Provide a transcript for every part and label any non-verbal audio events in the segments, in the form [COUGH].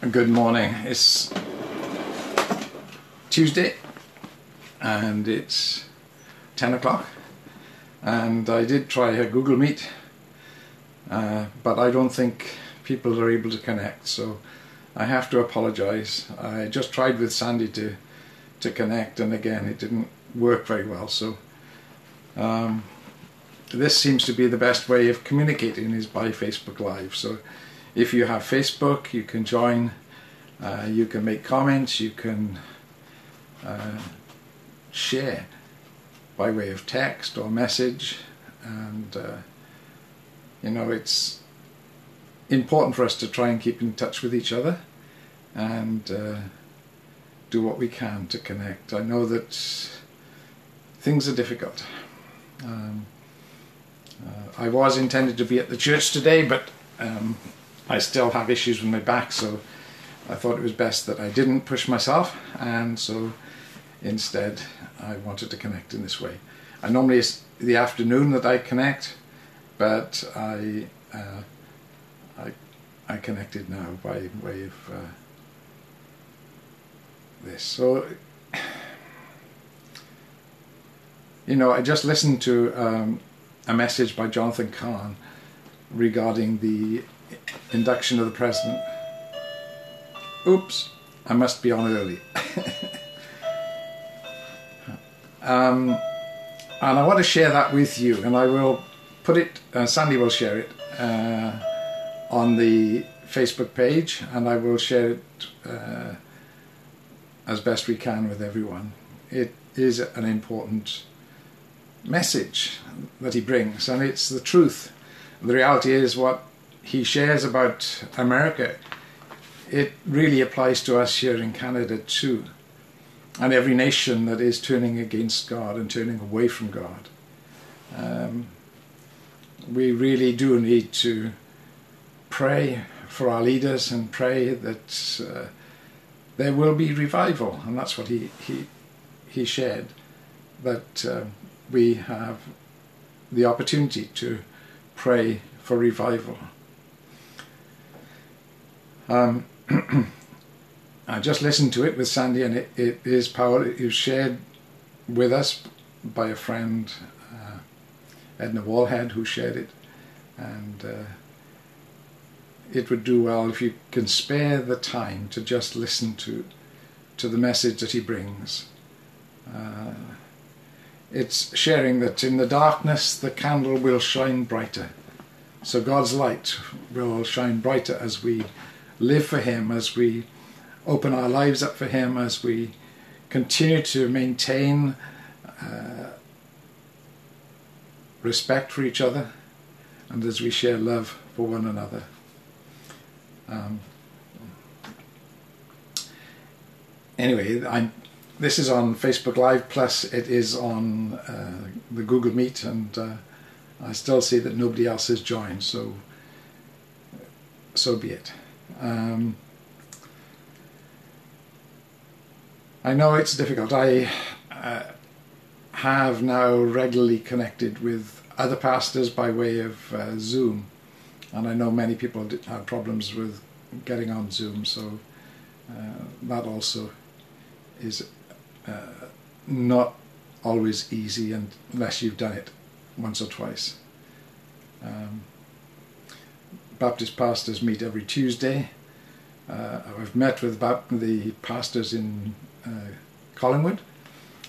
Good morning. It's Tuesday and it's 10 o'clock and I did try a Google Meet uh, but I don't think people are able to connect so I have to apologize. I just tried with Sandy to to connect and again it didn't work very well so um, this seems to be the best way of communicating is by Facebook Live so if you have Facebook, you can join, uh, you can make comments, you can uh, share by way of text or message, and uh, you know, it's important for us to try and keep in touch with each other and uh, do what we can to connect. I know that things are difficult. Um, uh, I was intended to be at the church today, but um, I still have issues with my back, so I thought it was best that I didn't push myself, and so instead I wanted to connect in this way. I normally it's the afternoon that I connect, but I uh, I, I connected now by way of uh, this. So you know, I just listened to um, a message by Jonathan Cahn regarding the induction of the president. Oops, I must be on early. [LAUGHS] um, and I want to share that with you, and I will put it, uh, Sandy will share it uh, on the Facebook page, and I will share it uh, as best we can with everyone. It is an important message that he brings, and it's the truth. The reality is what he shares about America, it really applies to us here in Canada too. And every nation that is turning against God and turning away from God. Um, we really do need to pray for our leaders and pray that uh, there will be revival. And that's what he, he, he shared, that uh, we have the opportunity to pray for revival. Um, [CLEARS THROAT] I just listened to it with Sandy, and it, it is power. It was shared with us by a friend, uh, Edna Wallhead, who shared it, and uh, it would do well if you can spare the time to just listen to to the message that he brings. Uh, it's sharing that in the darkness the candle will shine brighter. So God's light will shine brighter as we live for Him, as we open our lives up for Him, as we continue to maintain uh, respect for each other, and as we share love for one another. Um, anyway, I'm, this is on Facebook Live, plus it is on uh, the Google Meet, and uh, I still see that nobody else has joined, so so be it. Um, I know it's difficult. I uh, have now regularly connected with other pastors by way of uh, Zoom, and I know many people have problems with getting on Zoom, so uh, that also is uh, not always easy unless you've done it once or twice. Um, Baptist pastors meet every Tuesday. Uh, I've met with the pastors in uh, Collingwood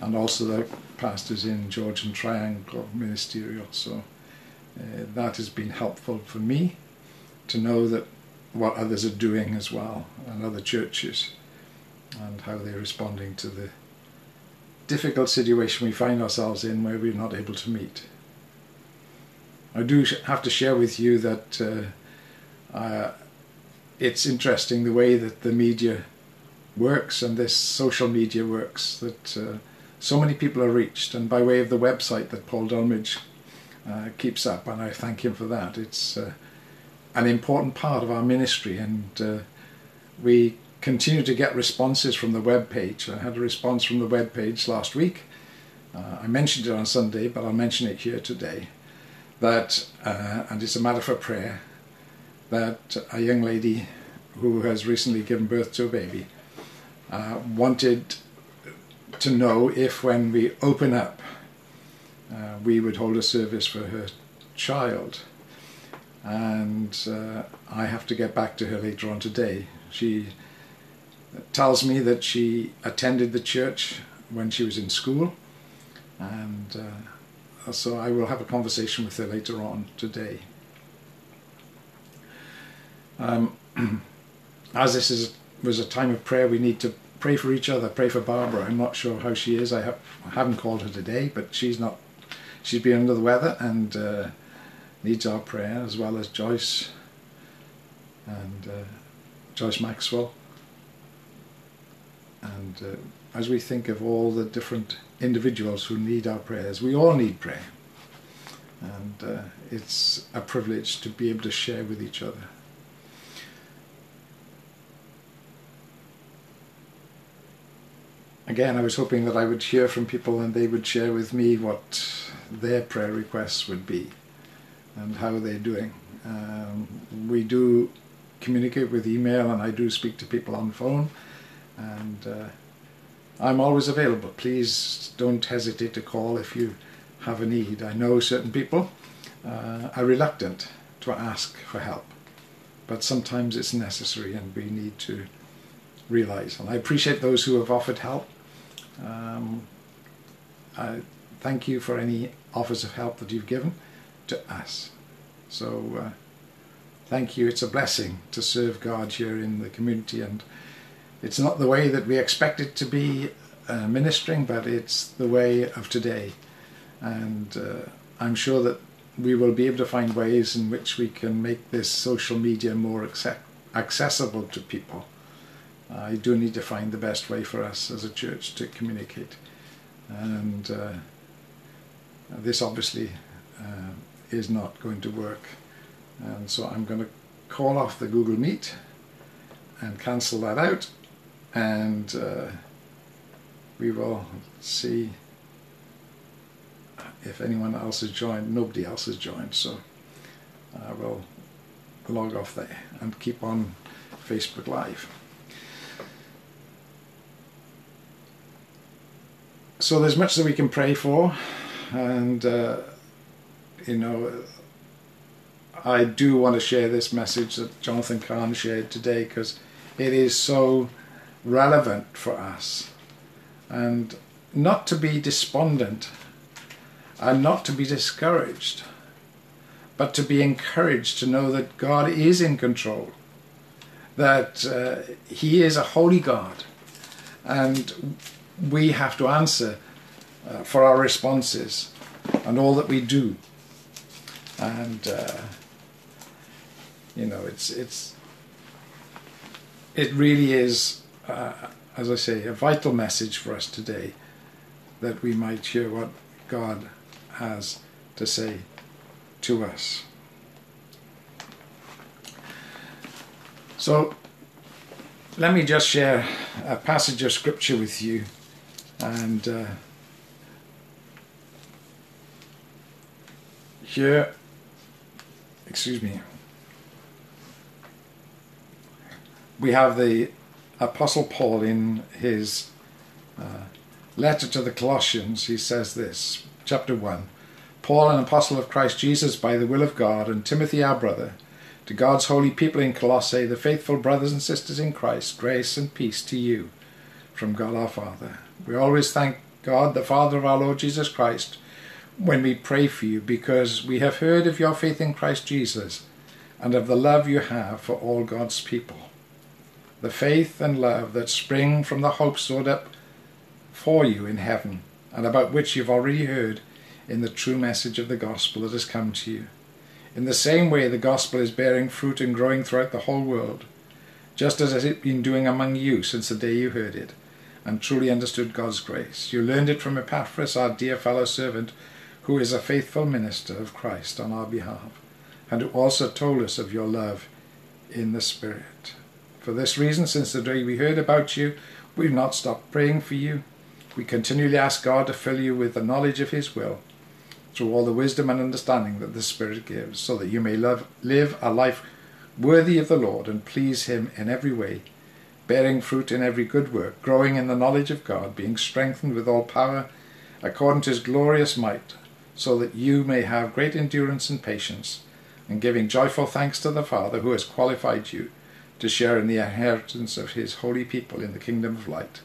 and also the pastors in Georgian Triangle Ministerial. So uh, that has been helpful for me to know that what others are doing as well and other churches and how they're responding to the difficult situation we find ourselves in where we're not able to meet. I do have to share with you that uh, uh, it's interesting the way that the media works and this social media works that uh, so many people are reached and by way of the website that Paul Dolmage uh, keeps up and I thank him for that it's uh, an important part of our ministry and uh, we continue to get responses from the web page I had a response from the web page last week uh, I mentioned it on Sunday but I'll mention it here today that and it's a matter for prayer that a young lady who has recently given birth to a baby, uh, wanted to know if when we open up, uh, we would hold a service for her child. And uh, I have to get back to her later on today. She tells me that she attended the church when she was in school, and uh, so I will have a conversation with her later on today. Um, [CLEARS THROAT] as this is was a time of prayer, we need to pray for each other. Pray for Barbara. I'm not sure how she is. I, have, I haven't called her today, but she's not. She's been under the weather and uh, needs our prayer, as well as Joyce and uh, Joyce Maxwell. And uh, as we think of all the different individuals who need our prayers, we all need prayer. And uh, it's a privilege to be able to share with each other. Again, I was hoping that I would hear from people and they would share with me what their prayer requests would be and how they're doing. Um, we do communicate with email and I do speak to people on phone and uh, I'm always available. Please don't hesitate to call if you have a need. I know certain people uh, are reluctant to ask for help, but sometimes it's necessary and we need to realize. And I appreciate those who have offered help. Um, I thank you for any offers of help that you've given to us. So uh, thank you. It's a blessing to serve God here in the community and it's not the way that we expect it to be uh, ministering, but it's the way of today. And uh, I'm sure that we will be able to find ways in which we can make this social media more accept- accessible to people. I do need to find the best way for us as a church to communicate. And uh, this obviously uh, is not going to work. And so I'm going to call off the Google Meet and cancel that out and uh, we will see if anyone else has joined. Nobody else has joined, so I will log off there and keep on Facebook Live. So there's much that we can pray for, and uh, you know, I do want to share this message that Jonathan Cahn shared today because it is so relevant for us. And not to be despondent and not to be discouraged, but to be encouraged to know that God is in control, that uh, He is a holy God, and we have to answer uh, for our responses and all that we do. And uh, you know, it's it's it really is uh, as I say, a vital message for us today that we might hear what God has to say to us. So, let me just share a passage of scripture with you and uh, here, excuse me, we have the Apostle Paul, in his uh, letter to the Colossians, he says this, chapter 1 Paul, an apostle of Christ Jesus by the will of God, and Timothy, our brother, to God's holy people in Colossae, the faithful brothers and sisters in Christ, grace and peace to you from God our Father. We always thank God, the Father of our Lord Jesus Christ, when we pray for you, because we have heard of your faith in Christ Jesus and of the love you have for all God's people the faith and love that spring from the hope stored up for you in heaven, and about which you've already heard in the true message of the gospel that has come to you. In the same way, the gospel is bearing fruit and growing throughout the whole world, just as it has been doing among you since the day you heard it and truly understood God's grace. You learned it from Epaphras, our dear fellow servant, who is a faithful minister of Christ on our behalf, and who also told us of your love in the Spirit. For this reason, since the day we heard about you, we've not stopped praying for you. We continually ask God to fill you with the knowledge of His will, through all the wisdom and understanding that the Spirit gives, so that you may love, live a life worthy of the Lord, and please him in every way, bearing fruit in every good work, growing in the knowledge of God, being strengthened with all power according to his glorious might, so that you may have great endurance and patience, and giving joyful thanks to the Father who has qualified you to share in the inheritance of his holy people in the kingdom of light.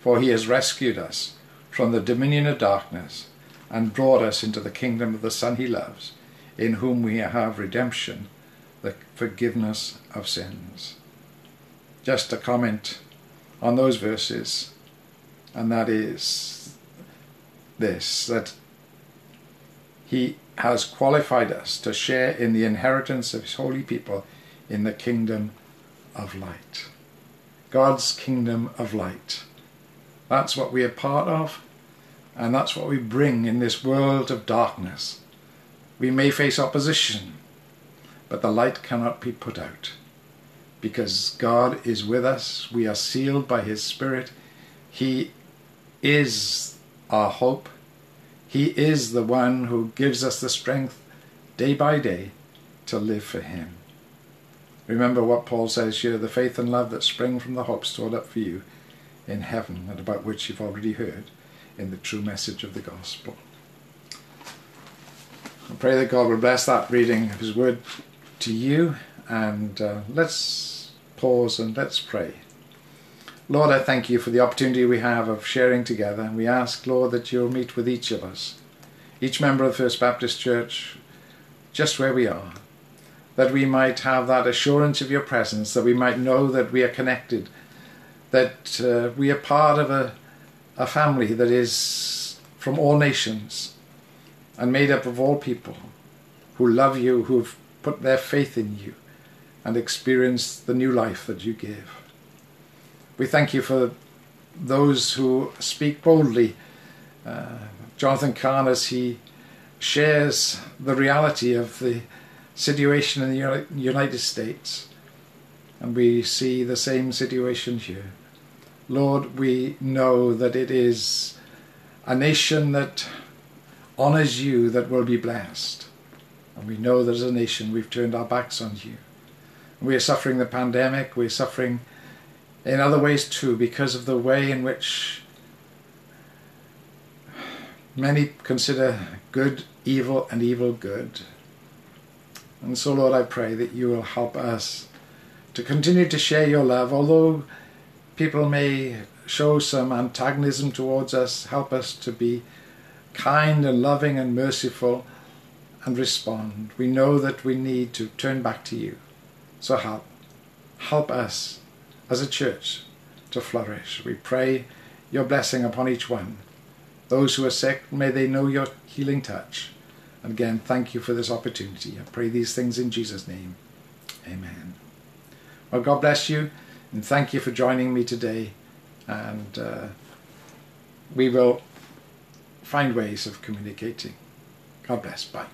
For he has rescued us from the dominion of darkness and brought us into the kingdom of the Son he loves, in whom we have redemption, the forgiveness of sins. Just a comment on those verses, and that is this that he has qualified us to share in the inheritance of his holy people in the kingdom of light. God's kingdom of light. That's what we are part of, and that's what we bring in this world of darkness. We may face opposition, but the light cannot be put out. Because God is with us, we are sealed by His Spirit. He is our hope. He is the one who gives us the strength day by day to live for Him. Remember what Paul says here the faith and love that spring from the hope stored up for you in heaven, and about which you've already heard in the true message of the gospel. I pray that God will bless that reading of His word to you, and uh, let's pause and let's pray. Lord, I thank you for the opportunity we have of sharing together, and we ask, Lord, that you'll meet with each of us, each member of First Baptist Church, just where we are that we might have that assurance of your presence, that we might know that we are connected, that uh, we are part of a, a family that is from all nations and made up of all people who love you, who've put their faith in you and experienced the new life that you give. We thank you for those who speak boldly. Uh, Jonathan Cahn, as he shares the reality of the situation in the United States, and we see the same situation here. Lord, we know that it is a nation that honours you that will be blessed. And we know that as a nation we've turned our backs on you. We are suffering the pandemic, we're suffering in other ways too because of the way in which many consider good evil and evil good. And so, Lord, I pray that you will help us to continue to share your love, although people may show some antagonism towards us, help us to be kind and loving and merciful and respond. We know that we need to turn back to you. So help. Help us as a church to flourish. We pray your blessing upon each one. Those who are sick, may they know your healing touch. And again, thank you for this opportunity. I pray these things in Jesus' name. Amen. Well, God bless you, and thank you for joining me today. And uh, we will find ways of communicating. God bless. Bye.